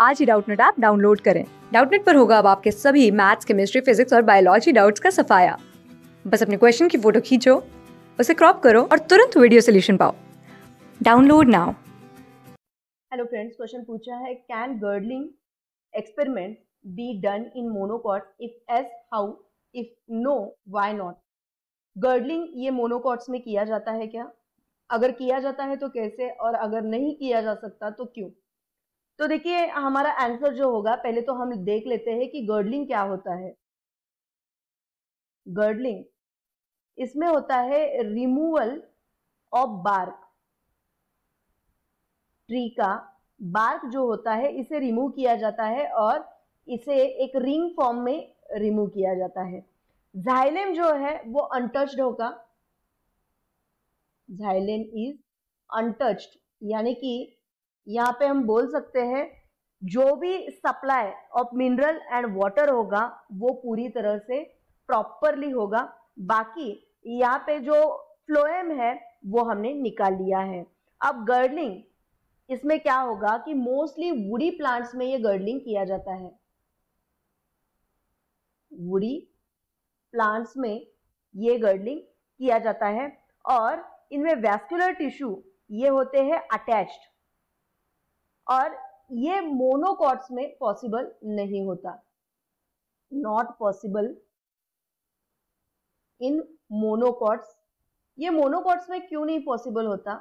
आज ही Doubtnut app download करें। डाउटनेट पर होगा अब आपके सभी मैथ्स, केमिस्ट्री, फिजिक्स और बायोलॉजी डाउट्स का सफाया। बस अपने क्वेश्चन की फ़ोटो खींचो, उसे क्रॉप करो और तुरंत वीडियो सोल्यूशन पाओ। Download now. Hello friends question पूछा है can girdling experiment be done in monocot if yes how if no why not girdling ये मोनोकॉट्स में किया जाता है क्या? अगर किया जाता है तो कैसे? और अगर नहीं किया जा सकता तो क्यों? तो देखिए, हमारा आंसर जो होगा, पहले तो हम देख लेते हैं कि गर्डलिंग क्या होता है। गर्डलिंग इसमें होता है रिमूवल ऑफ़ बार्क ट्री का बार्क जो होता है, इसे रिमूव किया जाता है और इसे एक रिंग फॉर्म में रिमूव किया जाता है। जाइलेम जो है, वो अनटच्ड होगा। जाइलेम इज़ अनटच्ड यानी कि यहाँ पे हम बोल सकते हैं, जो भी supply of mineral and water होगा, वो पूरी तरह से प्रॉपरली होगा। बाकी यहाँ पे जो फ्लोएम है, वो हमने निकाल लिया है। अब गर्डलिंग इसमें क्या होगा कि मोस्टली वुडी प्लांट्स में ये गर्डलिंग किया जाता है। वुडी प्लांट्स में ये गर्डलिंग किया जाता है और इनमें वैस्कुलर टिश्यू ये होते हैं अटैच्ड और ये मोनोकॉट्स में पॉसिबल नहीं होता। नॉट पॉसिबल इन मोनोकॉट्स ये मोनोकॉट्स में क्यों नहीं पॉसिबल होता?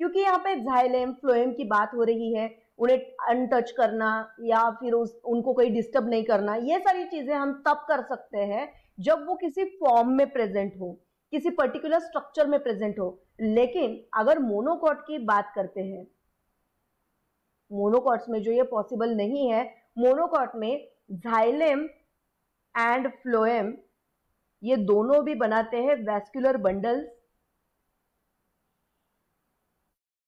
क्योंकि यहाँ पे जाइलेम फ्लोएम की बात हो रही है। उन्हें अनटच करना या फिर उस, उनको कोई डिस्टर्ब नहीं करना, ये सारी चीज़ें हम तब कर सकते हैं जब वो किसी फॉर्म में प्रेजेंट हो। किसी पर्टिकुलर स्ट्रक्चर में प्रेजेंट हो। लेकिन अगर मोनोकॉट की बात करते हैं मोनोकॉट्स में जो ये पॉसिबल नहीं है मोनोकॉट में झाइलेम एंड फ्लोएम ये दोनों भी बनाते हैं वैस्कुलर बंडल्स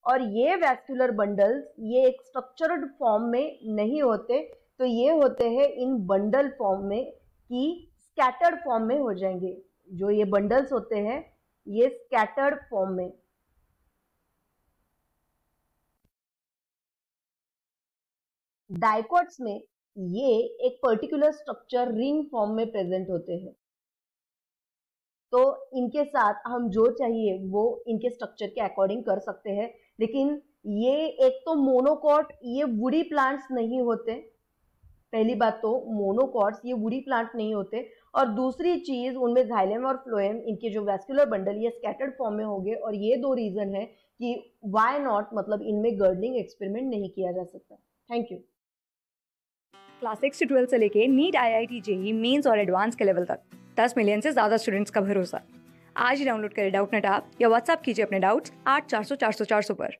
और ये वैस्कुलर बंडल्स ये एक स्ट्रक्चर्ड फॉर्म में नहीं होते तो ये होते हैं इन बंडल फॉर्म में कि स्कैटर्ड फॉर्म में हो जाएँगे। जो ये बंडल्स होते हैं, ये स्कैटर्ड फॉर्म में। डाइकोट्स में ये एक पर्टिकुलर स्ट्रक्चर रिंग फॉर्म में प्रेजेंट होते हैं। तो इनके साथ हम जो चाहिए, वो इनके स्ट्रक्चर के अकॉर्डिंग कर सकते हैं। लेकिन ये एक तो मोनोकॉट ये वुडी प्लांट्स नहीं होते। पहली बात तो मोनोकॉट्स ये वुडी प्लांट नहीं होते। और दूसरी चीज़, उनमें जाइलम और फ्लोएम इनके जो वेस्कुलर बंडल ये स्कैटर्ड फॉर्म में होंगे। और ये दो रीजन है कि वाई नॉट मतलब इनमें गर्डलिंग एक्सपेरिमेंट नहीं किया जा सकता। थैंक यू क्लास सिक्स से ट्वेल्थ से लेके NEET I I T JEE mains और एडवांस के लेवल तक। दस मिलियन से ज़्यादा स्टूडेंट्स का भरोसा। आज ही डाउनलोड करें डाउट नेट आप या व्हाट्सअप कीजिए अपने डाउट्स आठ चार सौ चार सौ चार सौ पर।